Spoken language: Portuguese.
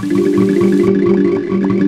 Música